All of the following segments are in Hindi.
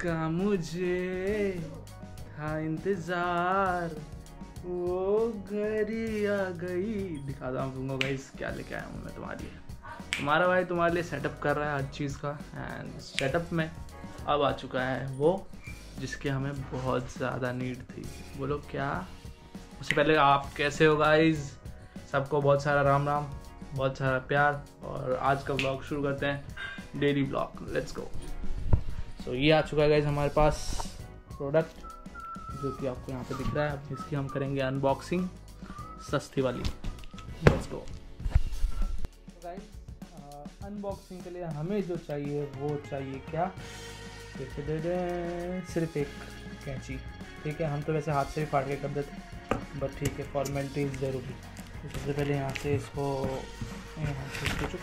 जिसका मुझे था इंतज़ार। वो घड़ी आ गई। दिखा दो तुमको गाइस क्या लेके आया हूँ मैं तुम्हारे लिए। तुम्हारा भाई तुम्हारे लिए सेटअप कर रहा है हर चीज़ का। एंड सेटअप में अब आ चुका है वो, जिसकी हमें बहुत ज़्यादा नीड थी। बोलो क्या? उससे पहले आप कैसे हो गाइस सबको बहुत सारा राम राम, बहुत सारा प्यार। और आज का ब्लॉग शुरू करते हैं। Daily blog let's go so ये आ चुका है गाइज़ हमारे पास प्रोडक्ट जो कि आपको यहाँ पे दिख रहा है। अब इसकी हम करेंगे अनबॉक्सिंग सस्ती वाली। लेट्स गो अनबॉक्सिंग के लिए हमें जो चाहिए, वो चाहिए क्या? सिर्फ़ एक कैंची। ठीक है, हम तो वैसे हाथ से भी फाड़ के कर देते बट ठीक है फॉर्मेलिटी ज़रूरी। तो सबसे पहले यहाँ से इसको, यहाँ से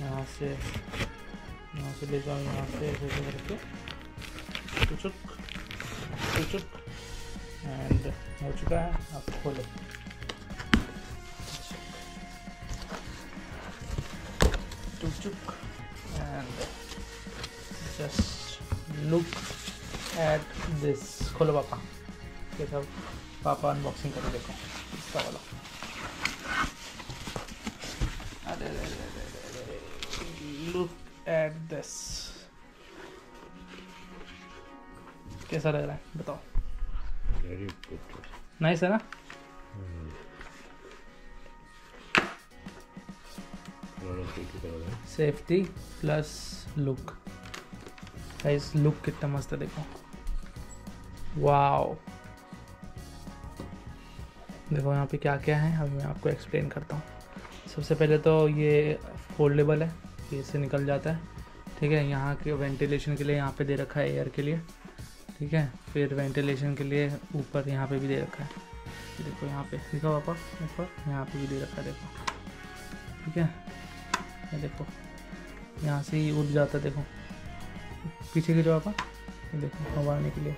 यहाँ से यहाँ से ले जाओ यहाँ से ऐसे ऐसे करके चुचुक चुचुक एंड हो चुका है आप खोलो चुचुक and just look at this खोलो पापा ये सब पापा अनबॉक्सिंग करके देखो इसका वाला अरे अरे अरे अरे लुक एट दिस कैसा लग रहा है? बताओ। वेरी गुड नाइस है ना? Safety plus look guys look कितना मस्त है देखो। वाओ देखो यहाँ पे क्या क्या है अभी मैं आपको एक्सप्लेन करता हूँ। सबसे पहले तो ये फोल्डेबल है। ये इससे निकल जाता है। ठीक है, यहाँ के वेंटिलेशन के लिए यहाँ पे दे रखा है एयर के लिए। ठीक है, फिर वेंटिलेशन के लिए ऊपर यहाँ पे भी दे रखा है। देखो यहाँ पे दिखा पापा ऊपर यहाँ पे भी दे रखा है, देखो। ठीक है, ये देखो, यहाँ से ही उड़ जाता है, देखो। पीछे के जो पापा देखो, हवा आने के लिए।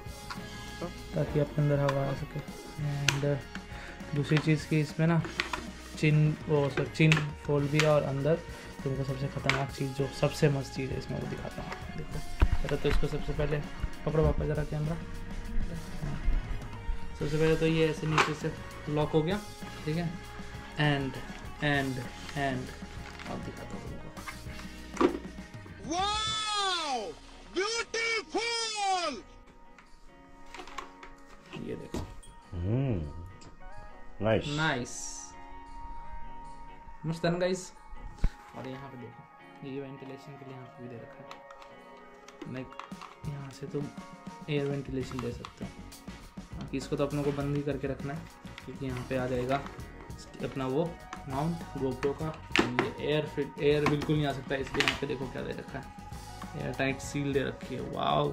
ताकि आपके अंदर हवा आ सके। एंड दूसरी चीज़ की इसमें ना, चिन, वो चिन फोल्ड भी और अंदर तो देखो सबसे ख़तरनाक चीज़ जो सबसे मस्त चीज़ है इसमें वो दिखाता हूँ। देखो पहले तो इसको सबसे पहले पकड़ो वापस ज़रा कैमरा हाँ। सबसे पहले तो ये ऐसे नीचे से लॉक हो गया ठीक है? एंड एंड एंड अब दिखाता हूँ तुमको। Wow! Beautiful! ये देखो। नाइस नाइस मस्त है गाइस और यहाँ पे देखो, ये वेंटिलेशन के लिए यहाँ पे भी दे रखा है। लाइक यहाँ से तुम एयर वेंटिलेशन दे सकते हो। बाकी इसको तो अपनों को बंद ही करके रखना है, क्योंकि यहाँ पे आ जाएगा अपना वो माउंट गोप्रो का। ये एयर फिट एयर बिल्कुल नहीं आ सकता, इसलिए यहाँ पे देखो क्या दे रखा है। एयर टाइट सील दे रखी है। वाओ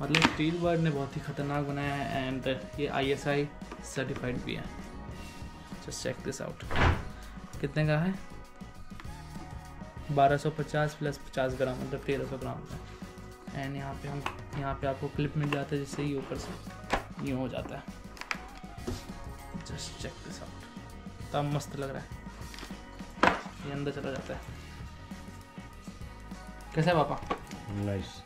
मतलब स्टील बर्ड ने बहुत ही खतरनाक बनाया है एंड ये आईएसआई सर्टिफाइड भी है। जस्ट चेक दिस आउट कितने का है? 1250 प्लस 50 ग्राम मतलब 1300 ग्राम का। एंड यहाँ पे हम यहाँ पे आपको क्लिप मिल जाता है जिससे ये ऊपर से यूँ हो जाता है। जस्ट चेक दिस आउट तब मस्त लग रहा है। ये अंदर चला जाता है। कैसा है पापा? नाइस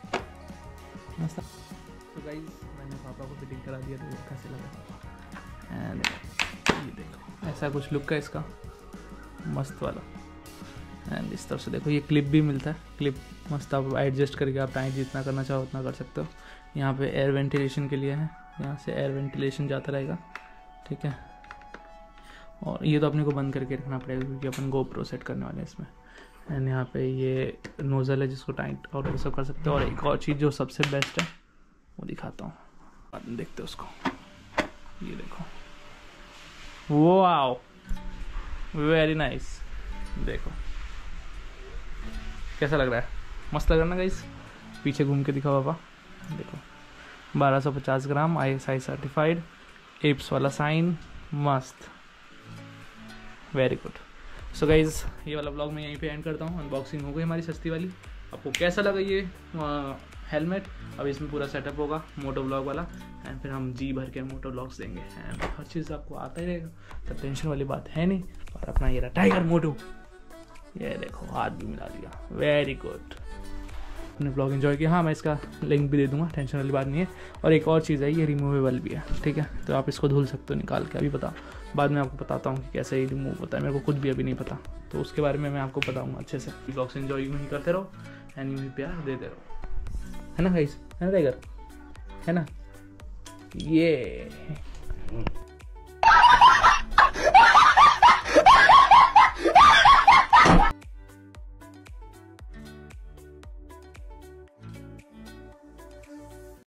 मस्त। तो गाइस मैंने पापा को फिटिंग करा दिया तो कैसे लगा एंड ये देखो ऐसा कुछ लुक है इसका। मस्त वाला। एंड इस तरफ़ से देखो, ये क्लिप भी मिलता है। क्लिप मस्त आप एडजस्ट करके आप टाइम जितना करना चाहो उतना कर सकते हो। यहाँ पे एयर वेंटिलेशन के लिए है। यहाँ से एयर वेंटिलेशन जाता रहेगा। ठीक है? और ये तो अपने को बंद करके रखना पड़ेगा क्योंकि अपन गोप्रो सेट करने वाले हैं इसमें। एंड यहाँ पे ये नोज़ल है जिसको टाइट और ये सब कर सकते हो। और एक और चीज़ जो सबसे बेस्ट है, वो दिखाता हूँ। बाद में देखते उसको। ये देखो। वो आओ वेरी नाइस देखो। कैसा लग रहा है? मस्त लग रहा है ना गाइस पीछे घूम के दिखाओ, पापा। देखो। 1250 gram I S I certified apps वाला साइन मस्त। वेरी गुड सो गाइज़ ये वाला ब्लॉग मैं यहीं पे एंड करता हूँ। अनबॉक्सिंग हो गई हमारी सस्ती वाली। आपको कैसा लगा ये हेलमेट अब इसमें पूरा सेटअप होगा मोटो ब्लॉग वाला। एंड फिर हम जी भर के मोटो ब्लॉग्स देंगे। एंड हर चीज़ आपको आता ही रहेगा। तो टेंशन वाली बात है नहीं। और अपना ये रहा टाइगर मोटो ये देखो, हाथ भी मिला दिया। वेरी गुड अपने ब्लॉग एंजॉय किया। हाँ मैं इसका लिंक भी दे दूँगा टेंशन वाली बात नहीं है। और एक और चीज़ है, ये रिमूवेबल भी है, ठीक है? तो आप इसको धुल सकते हो निकाल के, अभी बता बाद में आपको बताता हूँ कि कैसे ये रिमूव होता है। मेरे को खुद भी अभी नहीं पता। तो उसके बारे में मैं आपको बताऊँगा अच्छे से। ब्लॉग्स एंजॉय यूँ ही करते रहो एंड यूँ ही प्यार देते रहो। है ना गाइस है ना टाइगर है ना? ये।